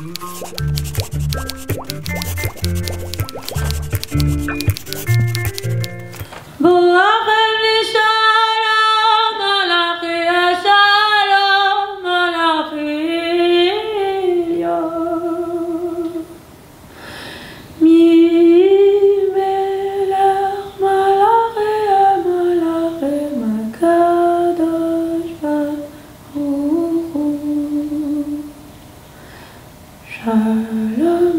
you Hello.